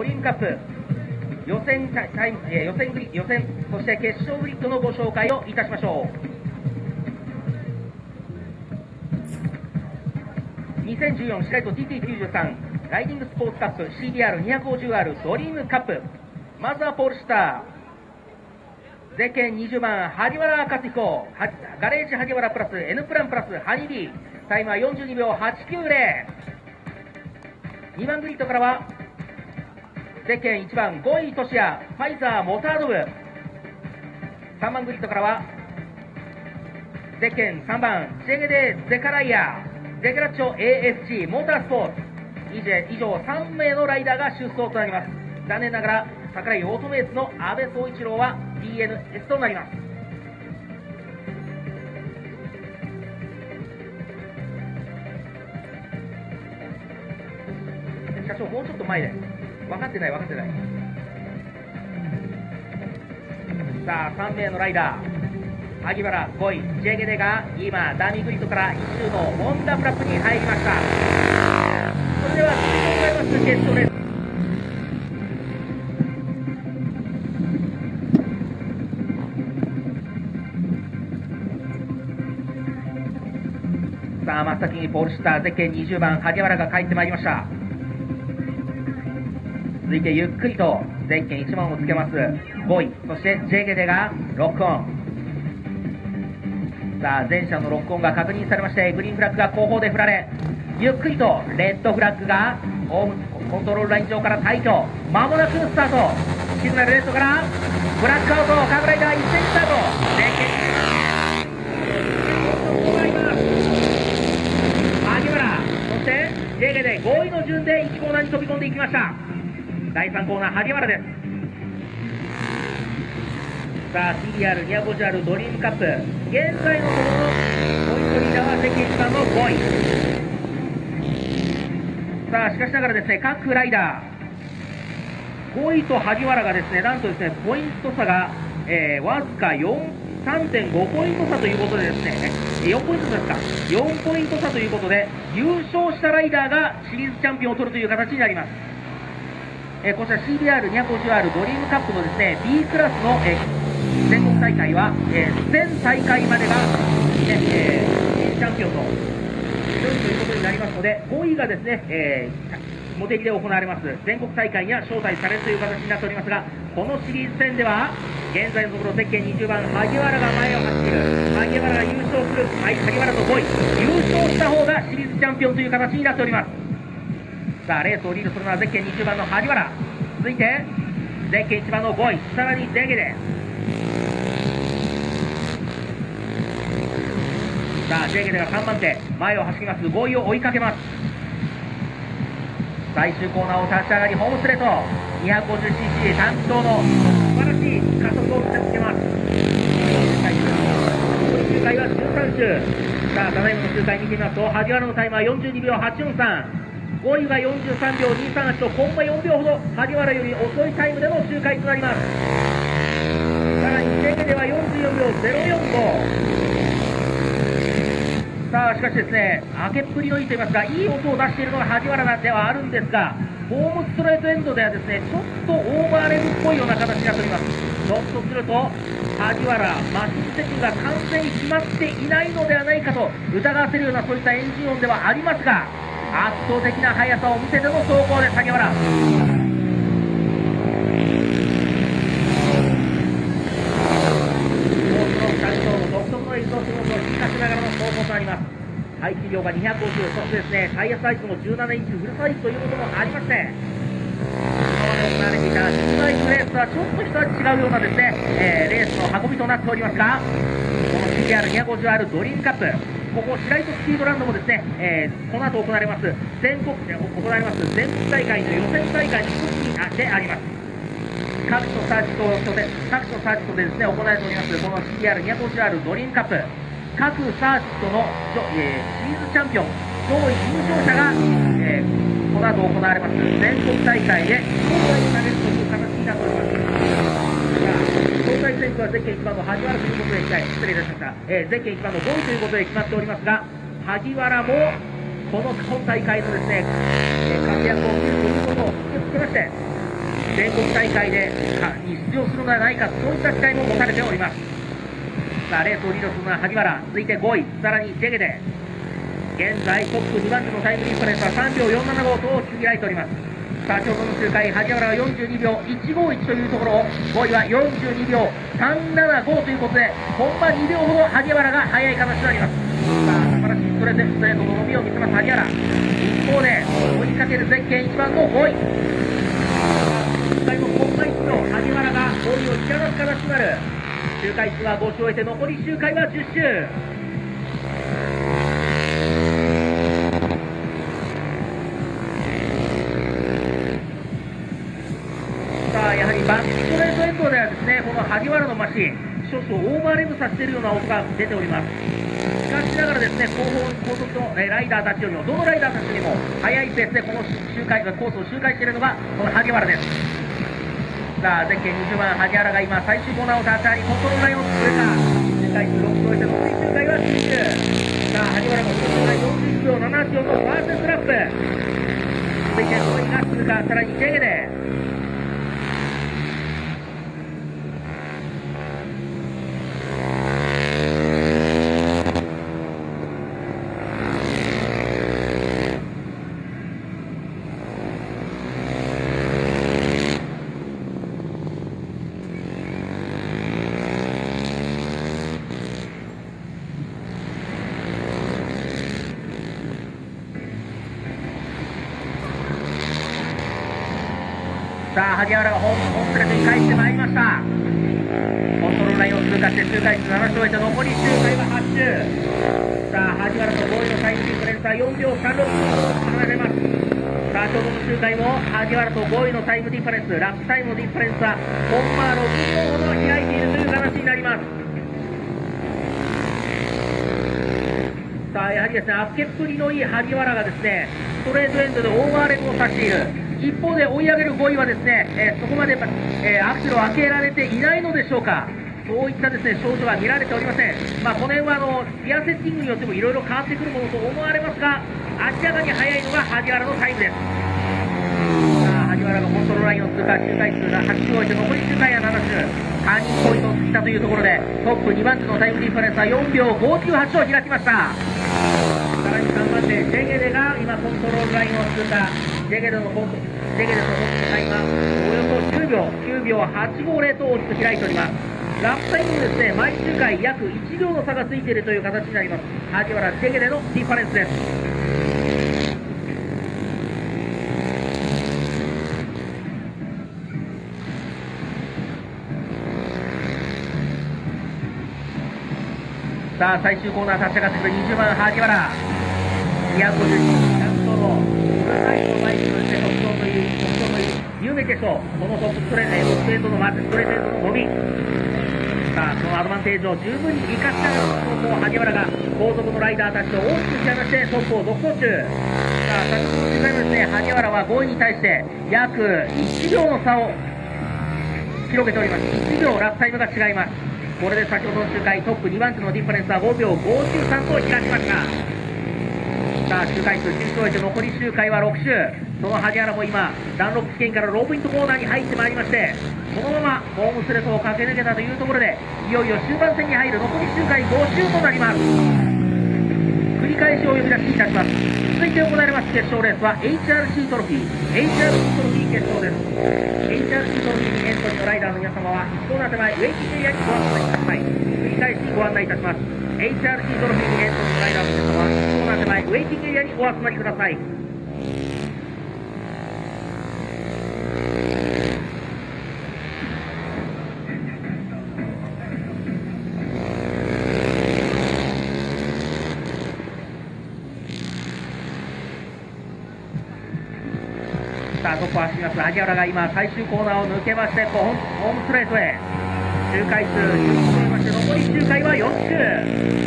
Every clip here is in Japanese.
ドリームカップ予選タイム、え予選グリ予選そして決勝グリッドのご紹介をいたしましょう。2014白糸 TT93 ライディングスポーツカップ CBR250R ドリームカップまずはポールシッター。ゼッケン20番萩原克彦ガレージ萩原プラス N プランプラスハニービー。タイムは42秒890 2番グリッドからはゼッケン1番5位トシヤファイザーモタード部3番グリッドからはゼッケン3番ジェゲデゼカライアゼケラッチョ AFG モータースポーツ。以上3名のライダーが出走となります。残念ながら桜井オートメイツの阿部総一郎は DNS となります。社長もうちょっと前で。分かってない分かってない。さあ3名のライダー。萩原5位。ジェゲデが今ダミーグリッドから1周のホンダフラップに入りました。それでは続いてございます決勝です。さあ真っ先にポールシュターゼッケン20番萩原が帰ってまいりました。続いてゆっくりとゼッケン1番をつけます。5位そしてジェゲデがロックオンさあ前者のロックオンが確認されましてグリーンフラッグが後方で振られゆっくりとレッドフラッグがホームコントロールライン上から退去。まもなくスタート。シグナルレッドからブラックアウト。カブライダー一斉スタート。ゼッケン萩原そしてジェゲデ5位の順で1コーナーに飛び込んでいきました。第3コーナー萩原です。さあ CDR250R ドリームカップ。現在のところポイントリーダーは世間一番の5位さあしかしながらですね各ライダー。5位と萩原がですねなんとですねポイント差が、えー、わずか4 3.5ポイント差ということでですね、4ポイント差ですか、4ポイント差ということで、優勝したライダーがシリーズチャンピオンを取るという形になります。えこちら CBR250R ドリームカップのですね B クラスの、え全国大会は、え全大会までが、ねえーチャンピオンと1人ということになりますので5位がですね、えーモテギで行われます。全国大会には招待されるという形になっておりますがこのシリーズ戦では現在のところゼッケン20番萩原が前を走っている萩原が優勝する、はい、萩原と5位優勝した方がシリーズチャンピオンという形になっております。さあレースをリードするのはゼッケン20番の萩原。続いてゼッケン1番の5位さらにゼゲデさあジェゲデが3番手前を走ります5位を追いかけます。最終コーナーを立ち上がりホームストレート。250cc 単調の素晴らしい加速を見せつけます。周回は13周さあただいまの周回見てみますと萩原のタイムは42秒843 5位が43秒238とコンマ4秒ほど萩原より遅いタイムでの周回となります。さらにジェゲでは44秒045さあしかしですね開けっぷりのいいと言いますかいい音を出しているのが萩原ではあるんですがホームストレートエンドではですねちょっとオーバーレブっぽいような形になっております。ひょっとすると萩原マシンセッティングが完全に決まっていないのではないかと疑わせるようなそういったエンジン音ではありますが圧倒的な速さを見せての走行です萩原。コースの2人との独特のエグゾーストを引かしながらの走行となります。排気量が250そしてですねタイヤサイズも17インチフルサイズということもありまして。今まで行われていた室内レースとはちょっと一味違うようなですね、えーレースの運びとなっておりますがこの CR250R ドリームカップ。ここ白糸スピードランドもですね、えーこの後行われます。全国で行われます。全国大会の予選大会の一つであります。各所サーチと拠点各所サーチとでですね行われておりますこの CR250R ドリームカップ。各サーチとの、えーシリーズチャンピオン上位優勝者が、えーこの後行われます。全国大会へ招待されるという形になっておりますさあ総裁選挙はゼッケン1番の萩原ということで、失礼いたしました、えーゼッケン1番の5位ということで決まっておりますが、萩原もこの今大会のですね、えー活躍を見るということを受け付けまして、全国大会でに出場するのではないかそういった期待も持たれております。さあレースをリードするのは萩原続いて5位さらにジェゲで現在トップ2番手のタイムリーファレンスは3秒475と大き開いております。先ほどの周回、萩原は42秒151というところを、5位は42秒375ということで、本場2秒ほど萩原が速い形となります。さあ、素晴らしいストレートストレートの伸びを見せます萩原。一方で、追いかけるゼッケン1番の5位。今回も国会出場、萩原が5位を引き離す形となる。周回数は5周を終えて、残り周回は10周。バックストレートエンドではですね、この萩原のマシン、少々オーバーレブさせているような音が出ております。しかしながらですね、後方、後続の、えライダーたちよりも、どのライダーたちにも速いペースでこの周回、コースを周回しているのが、この萩原です。さあ、ゼッケン20番、萩原が今、最終コーナーを立ち上がり、コントロールラインを作れた。周回数6終えて、残り周回は9周。さあ、萩原がコントロールライン41秒74のファーステストラップ。続いて、5位が通過、さらにジェゲで、萩原がホームホームストレートに返してまいりましたコントロールラインを通過して周回数7周終えて残り周回は8周さあ萩原とボーイのタイムディファレンスは4秒36離れますさあちょうどの周回も萩原と5位のタイムディファレンスラップタイムのディファレンスはコンマ6秒ほど開いているという形になりますさあやはりですね、開けっぷりのいい萩原がですね、ストレートエンドでオーバーレブをさしている。一方で追い上げる5位はですね、えー、そこまで、えー、アクセルを開けられていないのでしょうか。そういったですね症状は見られておりません。まあ、この辺はあのギアセッティングによってもいろいろ変わってくるものと思われますが、明らかに速いのが萩原のタイムです。さあ、萩原がコントロールラインを通過、周回数が8周を終えて残り周回は7周。ターニングポイントをつったというところで、トップ2番手のタイムディファレンスは4秒598を開きました。さらに3番手、ジェゲレが今コントロールラインを通過。ジェゲレのコントレゲルのトップタイムはおよそ9秒、9秒850と大きく開いております。ラップタイムもですね、毎周回約1秒の差がついているという形になります。萩原ジェゲレのディファレンスです。さあ、最終コーナー立ち上がってくる20番、萩原。252、ちゃんとの最後のバイクとして特徴という特徴という有名でしょうこのトップストレートストレートのマストレートの伸びさあそのアドバンテージを十分に生かしながらこう萩原が後続のライダーたちと大きく引き離してトップを独走中さあ先ほどの時間ですね萩原は5位に対して約1秒の差を広げております1秒ラップタイムが違いますこれで先ほどの周回トップ2番手のディファレンスは5秒53と開きましたさあ周回数9周終えて残り周回は6周その萩原も今ダンロップシケインからローポイントコーナーに入ってまいりましてそのままホームストレートを駆け抜けたというところでいよいよ終盤戦に入る残り周回5周となります。繰り返しお呼び出しいたします。続いて行われます決勝レースは HRC トロフィー。HRC トロフィー決勝です。HRC トロフィーにエントリーのライダーの皆様は1コーナー手前ウェイティングエアにご案内ください。繰り返しご案内いたします。HRC トロフィーにエントリーのライダーの皆様前ウェイティングエリアにお集まりください。さあトップ走ります萩原が今最終コーナーを抜けましてホームストレートへ。周回数10周まして残り周回は4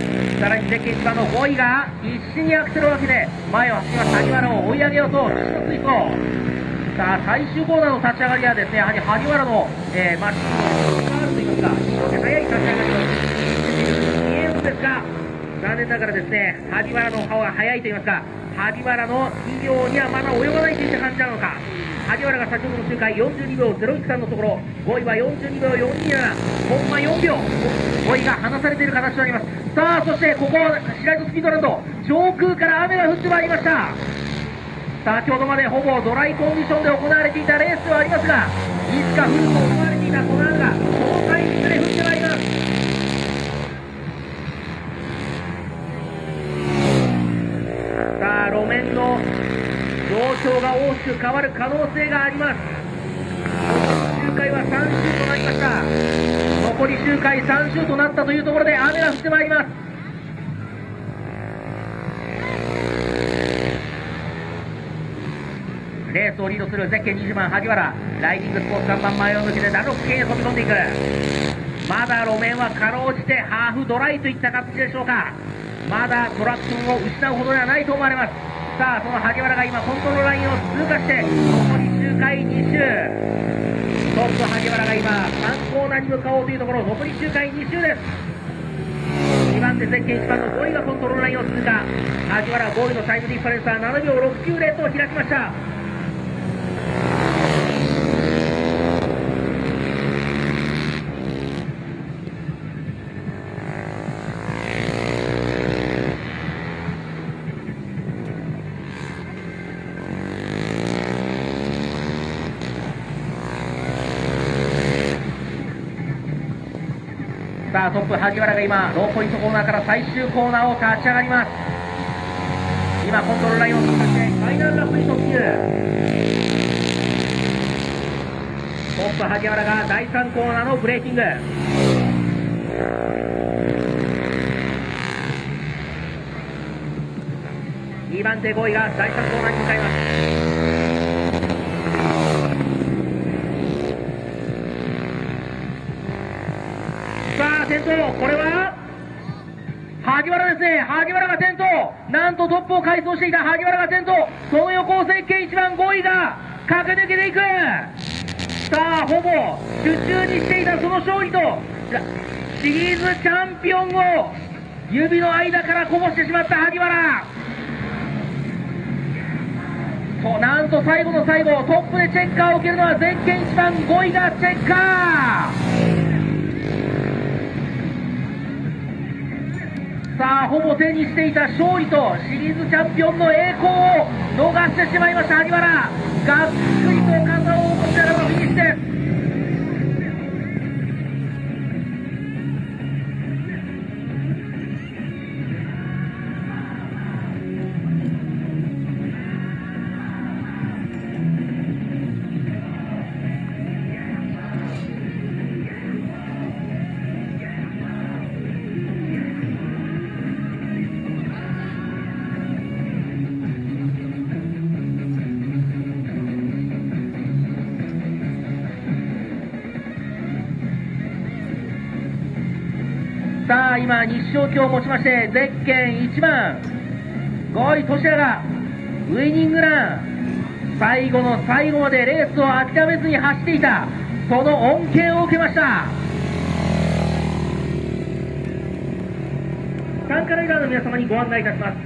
周。さらにゼッケン1番の5位が必死にアクセルを上げて前を走ります萩原を追い上げようと追走さあ最終コーナーの立ち上がりはですねやはり萩原の、えー、マシンのがあるといいますか非常に速い立ち上がりを見えるんですが残念ながらですね萩原の顔は速いといいますか萩原の企業にはまだ及ばないといった感じなのか萩原が先ほどの周回42秒013のところ5位は42秒427コンマ4秒5位が離されている形となりますさあそしてここ白糸スピードランド上空から雨が降ってまいりました。先ほどまでほぼドライコンディションで行われていたレースではありますがいつか降ると思われていたこの雨がこのタイミングで降ってまいります。さあ路面の状況が大きく変わる可能性があります。周回は3周となりました。残り周回3周となったというところで雨が降ってまいります。レースをリードするゼッケン20番萩原。ライディングスポーツ看板前を抜けてダンロップ系へ飛び込んでいく。まだ路面はかろうじてハーフドライといった形でしょうか。まだトラクションを失うほどではないと思われます。さあその萩原が今コントロールラインを通過して残り周回2周。トップ萩原が今3コーナーに向かおうというところ残り周回2周です。2番手ゼッケン1番の5位がコントロールラインを通過。萩原5位のタイムディファレンスは7秒690と開きました。さあトップ萩原が今ローポイントコーナーから最終コーナーを立ち上がります。今コントロールラインを通過してファイナルラップに突入。トップ萩原が第3コーナーのブレーキング。2番手5位が第3コーナーに向かいます。さあ、先頭、これは萩原ですね、萩原が先頭、なんとトップを改装していた萩原が先頭、その横を設計1番5位が駆け抜けていく、さあ、ほぼ手中にしていたその勝利と、シリーズチャンピオンを指の間からこぼしてしまった萩原。そうなんと最後の最後、トップでチェッカーを受けるのはゼッケン1番5位がチェッカー。さあ、ほぼ手にしていた勝利とシリーズチャンピオンの栄光を逃してしまいました、萩原。がっくさあ、今、日照鏡を持ちまして、ゼッケン1番、5位、年がウイニングラン、最後の最後までレースを諦めずに走っていた、その恩恵を受けました。参加ライダーの皆様にご案内いたします。